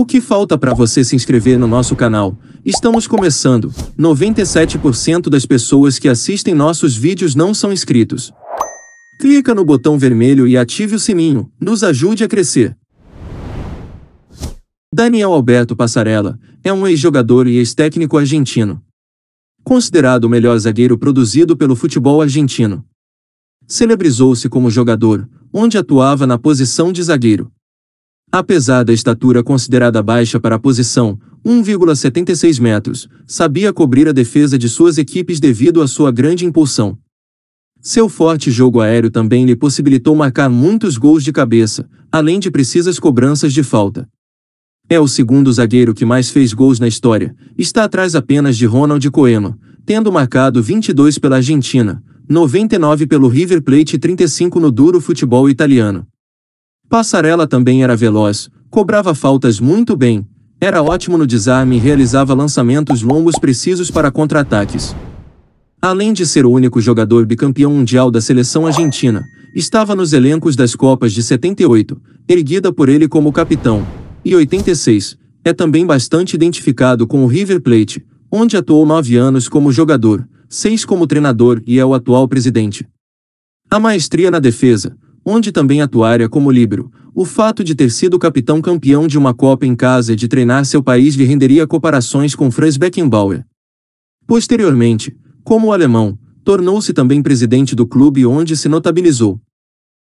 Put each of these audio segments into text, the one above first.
O que falta para você se inscrever no nosso canal? Estamos começando. 97% das pessoas que assistem nossos vídeos não são inscritos. Clica no botão vermelho e ative o sininho. Nos ajude a crescer. Daniel Alberto Passarella é um ex-jogador e ex-técnico argentino. Considerado o melhor zagueiro produzido pelo futebol argentino. Celebrizou-se como jogador, onde atuava na posição de zagueiro. Apesar da estatura considerada baixa para a posição, 1,76 metros, sabia cobrir a defesa de suas equipes devido à sua grande impulsão. Seu forte jogo aéreo também lhe possibilitou marcar muitos gols de cabeça, além de precisas cobranças de falta. É o segundo zagueiro que mais fez gols na história, está atrás apenas de Ronald Koeman, tendo marcado 22 pela Argentina, 99 pelo River Plate e 35 no duro futebol italiano. Passarela também era veloz, cobrava faltas muito bem, era ótimo no desarme e realizava lançamentos longos precisos para contra-ataques. Além de ser o único jogador bicampeão mundial da seleção argentina, estava nos elencos das Copas de 78, erguida por ele como capitão, e 86, é também bastante identificado com o River Plate, onde atuou nove anos como jogador, seis como treinador e é o atual presidente. A maestria na defesa, onde também atuaria como líbero. O fato de ter sido capitão campeão de uma Copa em casa e de treinar seu país lhe renderia comparações com Franz Beckenbauer. Posteriormente, como alemão, tornou-se também presidente do clube onde se notabilizou.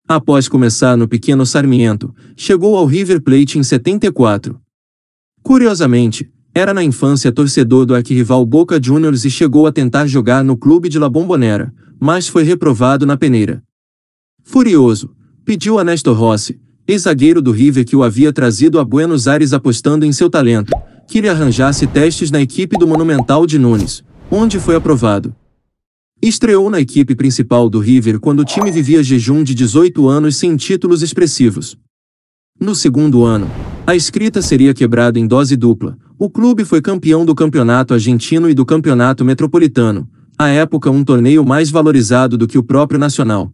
Após começar no pequeno Sarmiento, chegou ao River Plate em 74. Curiosamente, era na infância torcedor do arquirrival Boca Juniors e chegou a tentar jogar no clube de La Bombonera, mas foi reprovado na peneira. Furioso, pediu a Néstor Rossi, ex-zagueiro do River que o havia trazido a Buenos Aires apostando em seu talento, que lhe arranjasse testes na equipe do Monumental de Nunes, onde foi aprovado. Estreou na equipe principal do River quando o time vivia jejum de 18 anos sem títulos expressivos. No segundo ano, a escrita seria quebrada em dose dupla. O clube foi campeão do Campeonato Argentino e do Campeonato Metropolitano, à época um torneio mais valorizado do que o próprio nacional.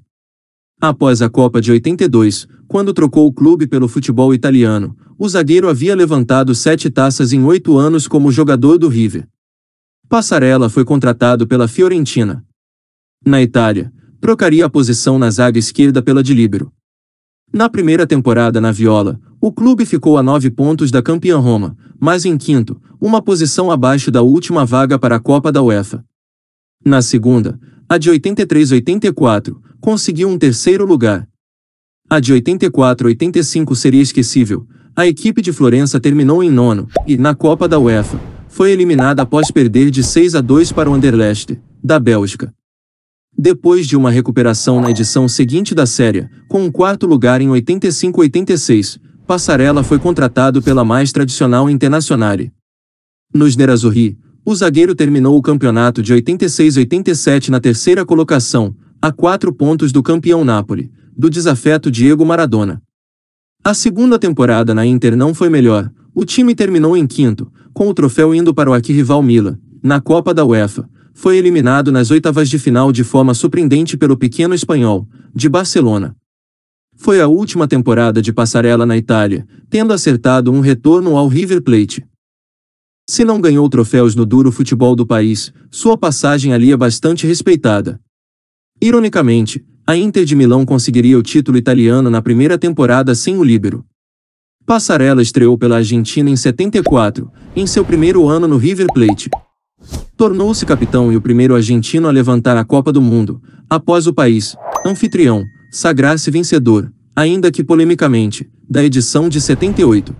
Após a Copa de 82, quando trocou o clube pelo futebol italiano, o zagueiro havia levantado sete taças em oito anos como jogador do River. Passarella foi contratado pela Fiorentina. Na Itália, trocaria a posição na zaga esquerda pela de líbero. Na primeira temporada na Viola, o clube ficou a nove pontos da campeã Roma, mas em quinto, uma posição abaixo da última vaga para a Copa da UEFA. Na segunda, a de 83-84, conseguiu um terceiro lugar. A de 84-85 seria esquecível. A equipe de Florença terminou em nono, e, na Copa da UEFA, foi eliminada após perder de 6 a 2 para o Anderlecht, da Bélgica. Depois de uma recuperação na edição seguinte da série, com um quarto lugar em 85-86, Passarella foi contratado pela mais tradicional Internazionale. Nos Nerazzurri, o zagueiro terminou o campeonato de 86-87 na terceira colocação, a quatro pontos do campeão Napoli, do desafeto Diego Maradona. A segunda temporada na Inter não foi melhor, o time terminou em quinto, com o troféu indo para o arquirrival Milan, na Copa da UEFA, foi eliminado nas oitavas de final de forma surpreendente pelo pequeno espanhol, de Barcelona. Foi a última temporada de passarela na Itália, tendo acertado um retorno ao River Plate. Se não ganhou troféus no duro futebol do país, sua passagem ali é bastante respeitada. Ironicamente, a Inter de Milão conseguiria o título italiano na primeira temporada sem o líbero. Passarella estreou pela Argentina em 74, em seu primeiro ano no River Plate. Tornou-se capitão e o primeiro argentino a levantar a Copa do Mundo, após o país, anfitrião, sagrar-se vencedor, ainda que polemicamente, da edição de 78.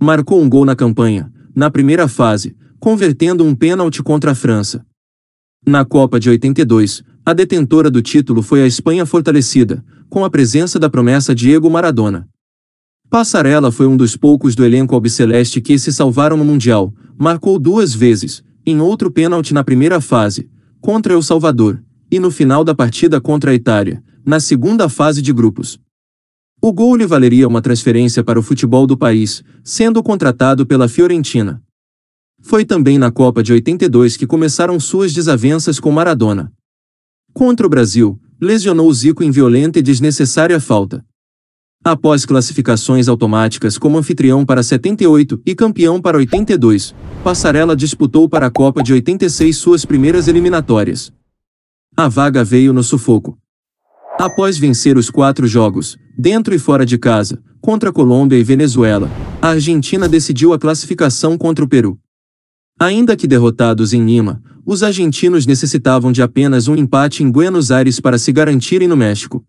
Marcou um gol na campanha, na primeira fase, convertendo um pênalti contra a França. Na Copa de 82, a detentora do título foi a Espanha fortalecida, com a presença da promessa Diego Maradona. Passarella foi um dos poucos do elenco albiceleste que se salvaram no Mundial, marcou duas vezes, em outro pênalti na primeira fase, contra El Salvador, e no final da partida contra a Itália, na segunda fase de grupos. O gol lhe valeria uma transferência para o futebol do país, sendo contratado pela Fiorentina. Foi também na Copa de 82 que começaram suas desavenças com Maradona. Contra o Brasil, lesionou Zico em violenta e desnecessária falta. Após classificações automáticas como anfitrião para 78 e campeão para 82, Passarela disputou para a Copa de 86 suas primeiras eliminatórias. A vaga veio no sufoco. Após vencer os quatro jogos, dentro e fora de casa, contra Colômbia e Venezuela, a Argentina decidiu a classificação contra o Peru. Ainda que derrotados em Lima, os argentinos necessitavam de apenas um empate em Buenos Aires para se garantirem no México.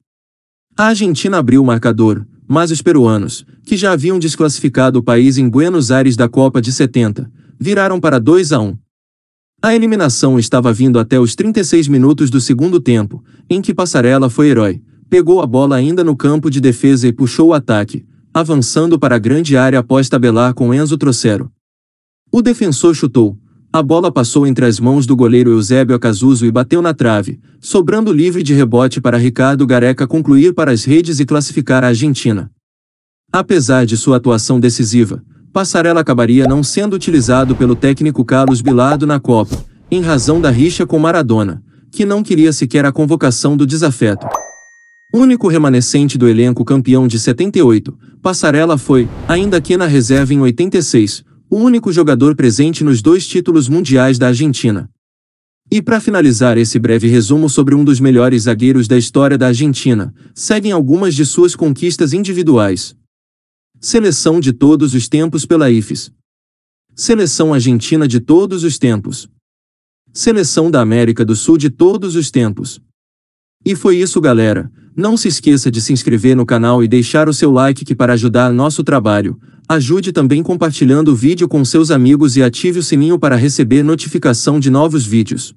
A Argentina abriu o marcador, mas os peruanos, que já haviam desclassificado o país em Buenos Aires da Copa de 70, viraram para 2 a 1. A eliminação estava vindo até os 36 minutos do segundo tempo, em que Passarela foi herói, pegou a bola ainda no campo de defesa e puxou o ataque, avançando para a grande área após tabelar com Enzo Trocero. O defensor chutou, a bola passou entre as mãos do goleiro Eusébio Acasuso e bateu na trave, sobrando livre de rebote para Ricardo Gareca concluir para as redes e classificar a Argentina. Apesar de sua atuação decisiva, Passarela acabaria não sendo utilizado pelo técnico Carlos Bilardo na Copa, em razão da rixa com Maradona, que não queria sequer a convocação do desafeto. Único remanescente do elenco campeão de 78, Passarela foi, ainda que na reserva em 86, o único jogador presente nos dois títulos mundiais da Argentina. E para finalizar esse breve resumo sobre um dos melhores zagueiros da história da Argentina, seguem algumas de suas conquistas individuais. Seleção de todos os tempos pela IFES. Seleção argentina de todos os tempos. Seleção da América do Sul de todos os tempos. E foi isso, galera. Não se esqueça de se inscrever no canal e deixar o seu like que para ajudar nosso trabalho. Ajude também compartilhando o vídeo com seus amigos e ative o sininho para receber notificação de novos vídeos.